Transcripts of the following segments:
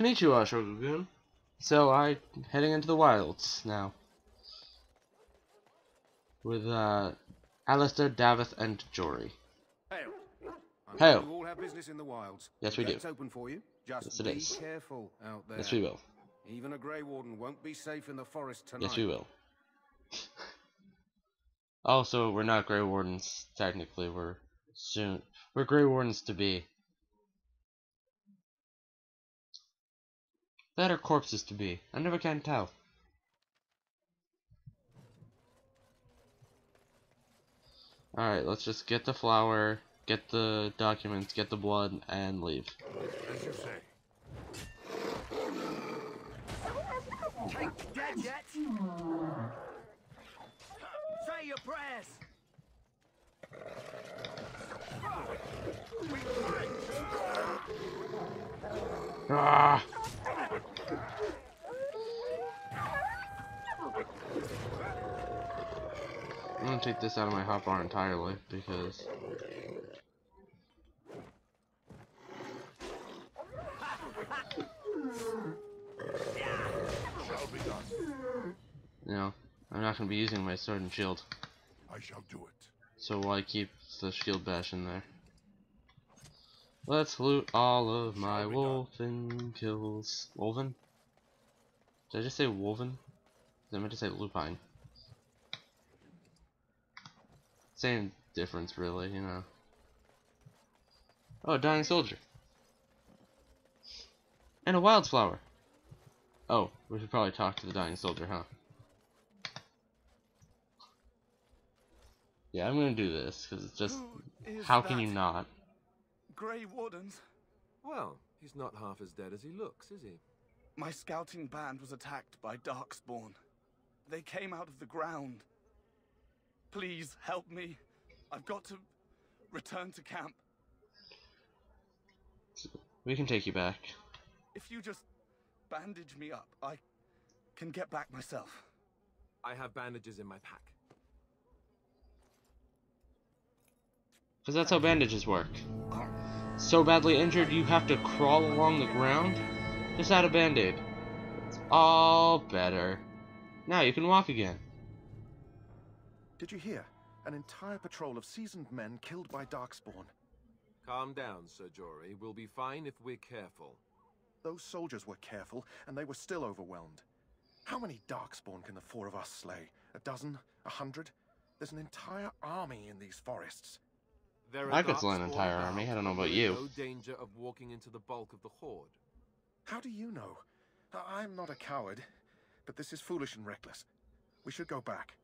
Konnichiwa, Shogun. So I'm heading into the wilds now. With uh Alistair, Daveth, and Jory. Hail. I'm Hail. sure You all have business in the wilds. Yes, we do. open for you. Just Yes, it be is. careful out there. Yes, we will. Even a Grey Warden won't be safe in the forest tonight. Yes, we will. also, we're not Grey Wardens, technically. We're soon. We're Grey Wardens to be. That are corpses to be. I never can tell. Alright, let's just get the flower, get the documents, get the blood, and leave. As you say. Ain't dead yet. Say your prayers. Ah! I'm gonna take this out of my hotbar entirely because Shall be done. you know I'm not gonna be using my sword and shield. I shall do it. So why keep the shield bash in there? Let's loot all of my wolven kills. Wolven? Did I just say wolven? Did I meant to say lupine. Same difference, really, you know. Oh, a dying soldier. And a wildflower. Oh, we should probably talk to the dying soldier, huh? Yeah, I'm gonna do this, because it's just... Who is How can you not? Grey Wardens. Well, he's not half as dead as he looks, is he? My scouting band was attacked by Darkspawn. They came out of the ground. Please help me. I've got to return to camp. We can take you back. If you just bandage me up, I can get back myself. I have bandages in my pack. Because that's how bandages work. Oh. So badly injured you have to crawl along the ground? Just add a band-aid. It's all better. Now you can walk again. Did you hear? An entire patrol of seasoned men killed by Darkspawn. Calm down, Sir Jory. We'll be fine if we're careful. Those soldiers were careful, and they were still overwhelmed. How many Darkspawn can the four of us slay? A dozen? A hundred? There's an entire army in these forests. There are I could slay an entire about, army, I don't know about you. in No danger of walking into the bulk of the horde. How do you know? I- I'm not a coward, but this is foolish and reckless. We should go back.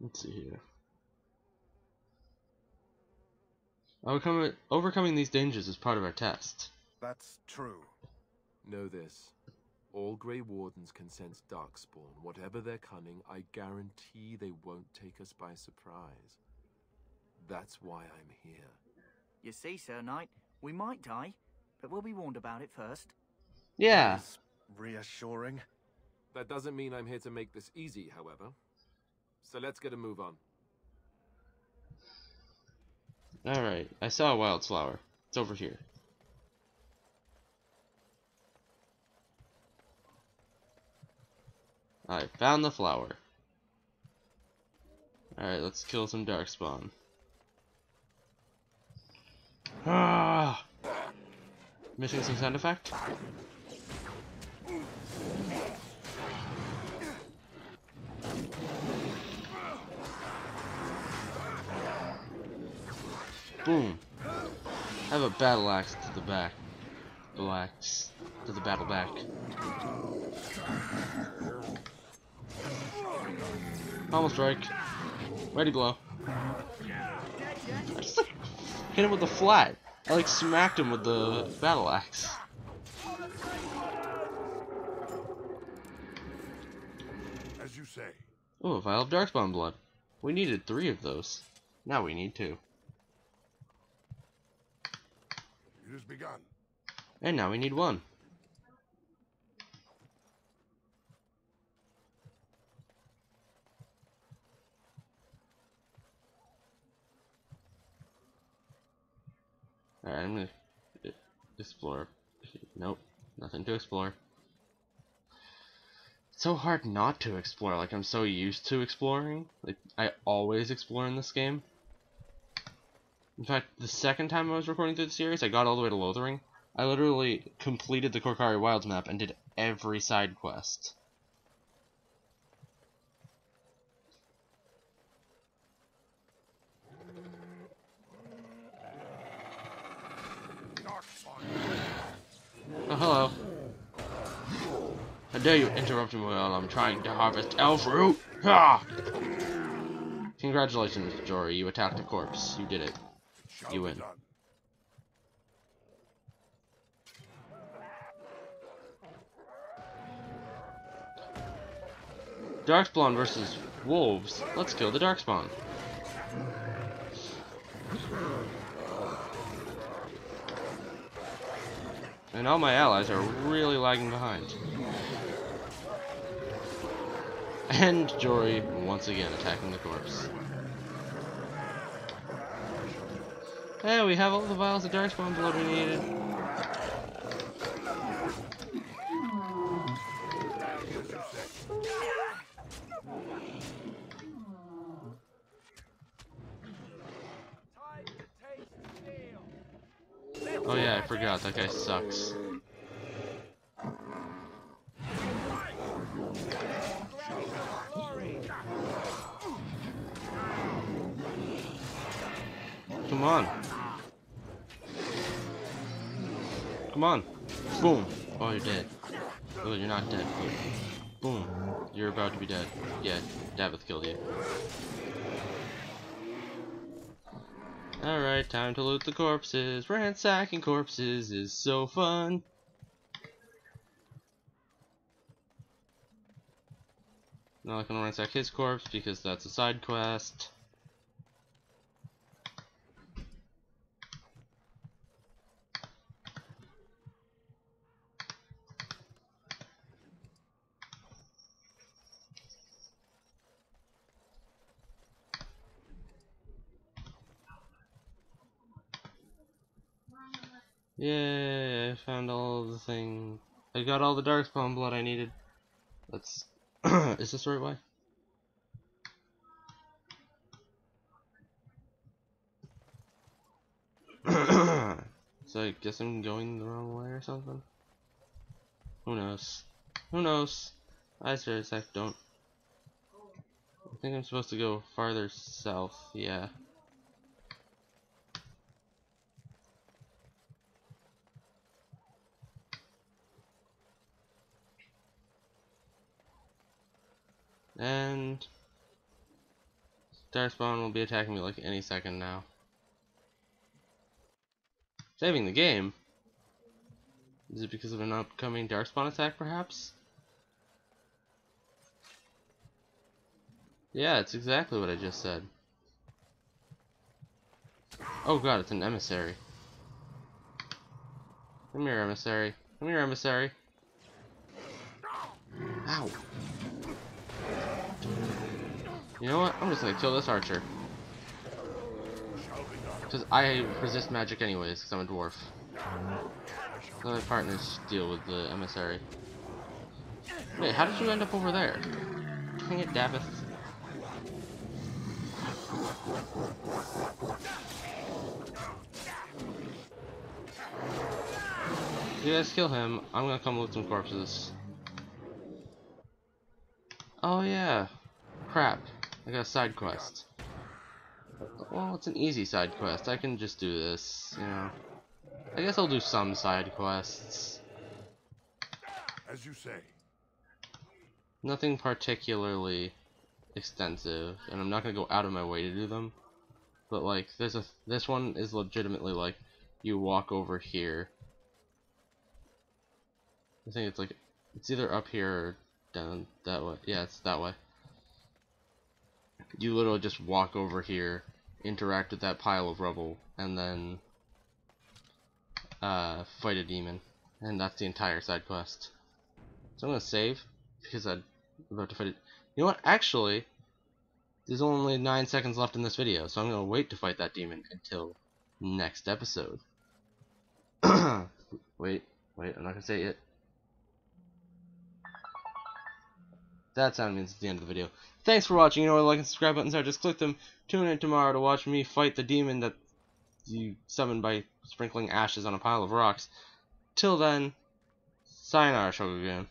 Let's see here. Overcoming, overcoming these dangers is part of our test. That's true. Know this. All Grey Wardens can sense Darkspawn. Whatever their cunning, I guarantee they won't take us by surprise. That's why I'm here. You see, Sir Knight, we might die, but we'll be warned about it first. Yeah. It's reassuring. That doesn't mean I'm here to make this easy, however. So let's get a move on. Alright, I saw a wildflower. It's over here. I found the flower. Alright, let's kill some darkspawn. Ah! Missing some sound effect? Boom. I have a battle axe to the back. Battle axe to the battle back. Almost strike. Ready blow. I just like hit him with the flat. I like smacked him with the battle axe. As you say. Oh, a vial of darkspawn blood. We needed three of those. Now we need two. It has begun. And now we need one. Alright, I'm gonna explore Nope, nothing to explore. It's so hard not to explore, like I'm so used to exploring. Like, I always explore in this game. In fact, the second time I was recording through the series, I got all the way to Lothering. I literally completed the Korcari Wilds map and did every side quest. Oh, hello. How dare you interrupt me while I'm trying to harvest elf root? Ah! Congratulations, Jory. You attacked a corpse. You did it. Shall You win. Darkspawn versus wolves. Let's kill the Darkspawn. And all my allies are really lagging behind. And Jory once again attacking the corpse. Hey, we have all the vials of Darkspawn blood we needed. Oh yeah, I forgot, that guy sucks. Come on. Come on. Boom. Oh, you're dead. Oh, you're not dead. Boom. You're about to be dead. Yeah, Daveth killed you. Alright, time to loot the corpses. Ransacking corpses is so fun. Now I can ransack his corpse because that's a side quest. Yay, I found all the thing. I got all the Darkspawn blood I needed. Let's. Is this the right way? so I guess I'm going the wrong way or something? Who knows? Who knows? I serious I don't. I think I'm supposed to go farther south, yeah. And Darkspawn will be attacking me like any second now. Saving the game? Is it because of an upcoming Darkspawn attack, perhaps? Yeah, it's exactly what I just said. Oh god, it's an emissary. Come here, emissary. Come here, emissary. Ow. You know what? I'm just gonna kill this archer. Because I resist magic anyways, because I'm a dwarf. Mm-hmm. Let my partners deal with the emissary. Wait, how did you end up over there? Dang it, Daveth. You guys kill him, I'm gonna come loot some corpses. Oh yeah. Crap. I got a side quest. Well, it's an easy side quest. I can just do this, you know. I guess I'll do some side quests. As you say. Nothing particularly extensive, and I'm not gonna go out of my way to do them. But like, there's a this one is legitimately like, you walk over here. I think it's like, it's either up here or down that way. Yeah, it's that way. You literally just walk over here, interact with that pile of rubble, and then uh, fight a demon. And that's the entire side quest. So I'm gonna save because I'm about to fight it. You know what? Actually, there's only nine seconds left in this video, so I'm gonna wait to fight that demon until next episode. wait, Wait, I'm not gonna say it. That sound means it's the end of the video. Thanks for watching. You know the like and subscribe buttons are. Just click them. Tune in tomorrow to watch me fight the demon that you summoned by sprinkling ashes on a pile of rocks. Till then, sayonara, Shogun.